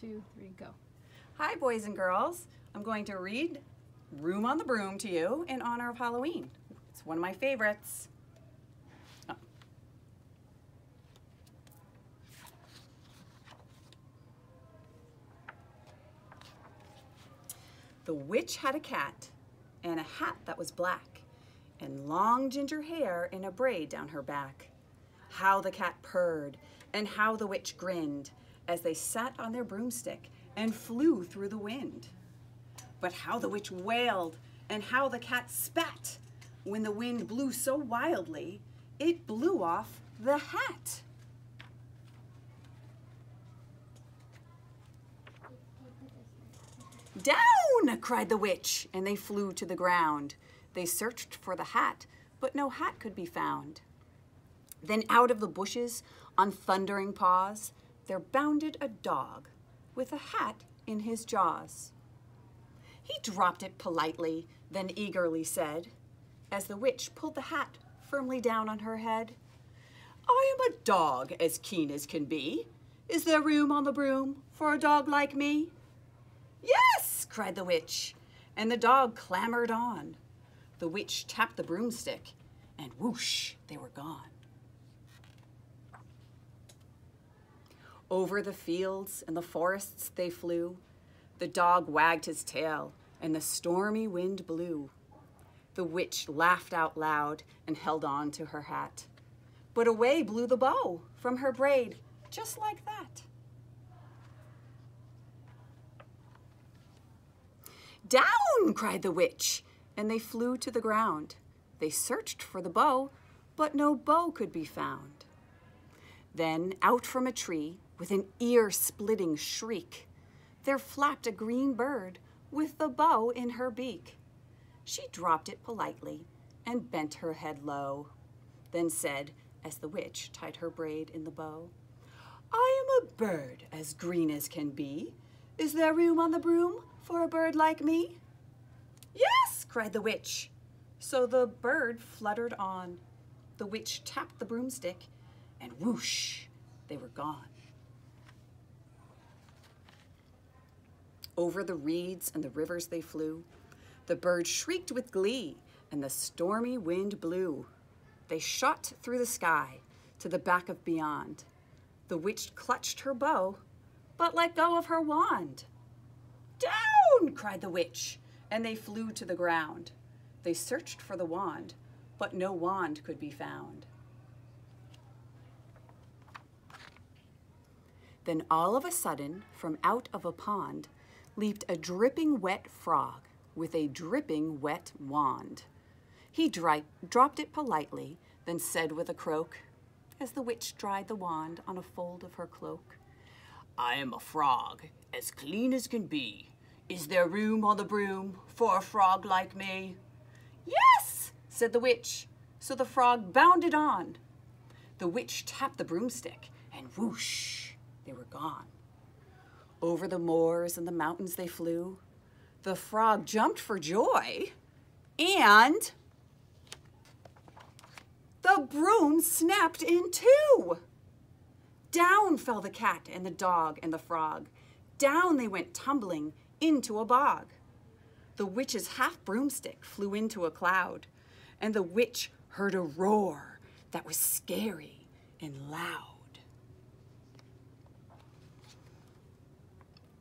two, three, go. Hi, boys and girls. I'm going to read Room on the Broom to you in honor of Halloween. It's one of my favorites. The witch had a cat and a hat that was black and long ginger hair in a braid down her back. How the cat purred and how the witch grinned as they sat on their broomstick and flew through the wind. But how the witch wailed and how the cat spat when the wind blew so wildly it blew off the hat. Down! cried the witch, and they flew to the ground. They searched for the hat, but no hat could be found. Then out of the bushes, on thundering paws, there bounded a dog with a hat in his jaws. He dropped it politely, then eagerly said, as the witch pulled the hat firmly down on her head, I am a dog as keen as can be. Is there room on the broom for a dog like me? Yes, cried the witch, and the dog clambered on. The witch tapped the broomstick, and whoosh, they were gone. Over the fields and the forests they flew. The dog wagged his tail, and the stormy wind blew. The witch laughed out loud and held on to her hat. But away blew the bow from her braid, just like that. Down, cried the witch, and they flew to the ground. They searched for the bow, but no bow could be found. Then out from a tree, with an ear-splitting shriek, there flapped a green bird with the bow in her beak. She dropped it politely and bent her head low, then said, as the witch tied her braid in the bow, I am a bird as green as can be. Is there room on the broom for a bird like me? Yes, cried the witch. So the bird fluttered on. The witch tapped the broomstick, and whoosh, they were gone. Over the reeds and the rivers they flew. The birds shrieked with glee, and the stormy wind blew. They shot through the sky to the back of beyond. The witch clutched her bow, but let go of her wand. Down, cried the witch, and they flew to the ground. They searched for the wand, but no wand could be found. Then all of a sudden, from out of a pond, leaped a dripping wet frog with a dripping wet wand. He dropped it politely, then said with a croak, as the witch dried the wand on a fold of her cloak, I am a frog, as clean as can be. Is there room on the broom for a frog like me? Yes, said the witch. So the frog bounded on. The witch tapped the broomstick, and whoosh, they were gone. Over the moors and the mountains they flew. The frog jumped for joy, and the broom snapped in two. Down fell the cat and the dog and the frog. Down they went tumbling into a bog. The witch's half broomstick flew into a cloud, and the witch heard a roar that was scary and loud.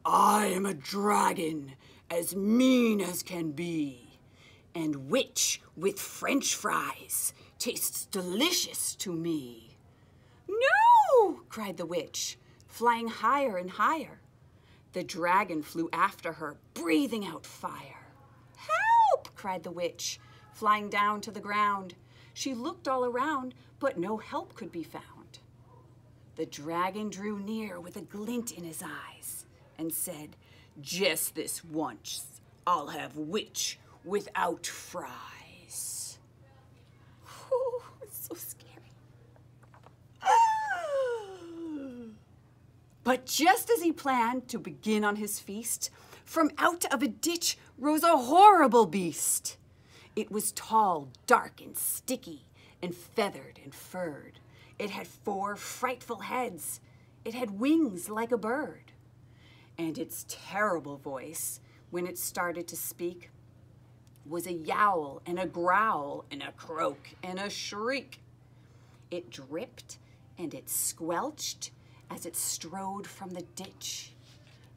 I am a dragon, as mean as can be, and witch, with french fries, tastes delicious to me. No, cried the witch, flying higher and higher. The dragon flew after her, breathing out fire. Help, cried the witch, flying down to the ground. She looked all around, but no help could be found. The dragon drew near with a glint in his eyes and said, Just this once, I'll have witch without fries. Oh, it's so scary. But just as he planned to begin on his feast, from out of a ditch rose a horrible beast. It was tall, dark, and sticky, and feathered and furred. It had four frightful heads. It had wings like a bird. And its terrible voice, when it started to speak, was a yowl and a growl and a croak and a shriek. It dripped and it squelched as it strode from the ditch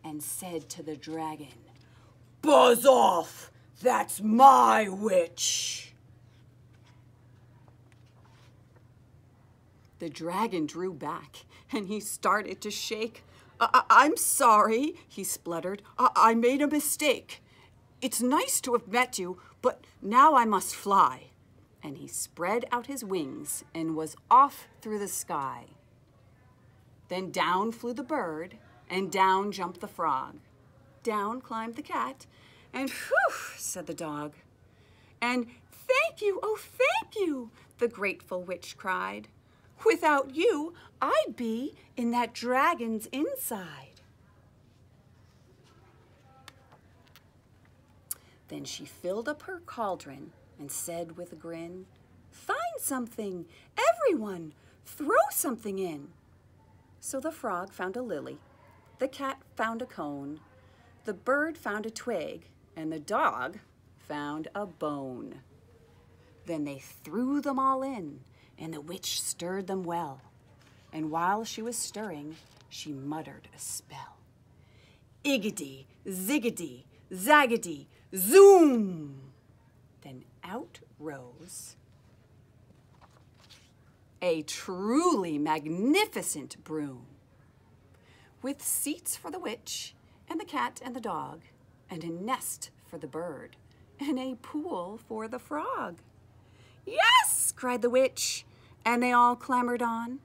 and said to the dragon, Buzz off! That's my witch! The dragon drew back and he started to shake. I- am sorry, he spluttered. I-, I made a mistake. It's nice to have met you, but now I must fly. And he spread out his wings and was off through the sky. Then down flew the bird, and down jumped the frog. Down climbed the cat, and whew, said the dog. And thank you, oh, thank you, the grateful witch cried. Without you, I'd be in that dragon's inside. Then she filled up her cauldron and said with a grin, Find something, everyone, throw something in. So the frog found a lily, the cat found a cone, the bird found a twig, and the dog found a bone. Then they threw them all in and the witch stirred them well. And while she was stirring, she muttered a spell. Iggity, ziggity, zaggity, zoom! Then out rose a truly magnificent broom with seats for the witch and the cat and the dog, and a nest for the bird, and a pool for the frog. Yes, cried the witch, and they all clambered on.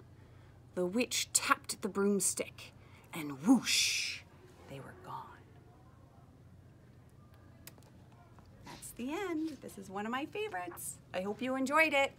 The witch tapped the broomstick, and whoosh, they were gone. That's the end. This is one of my favorites. I hope you enjoyed it.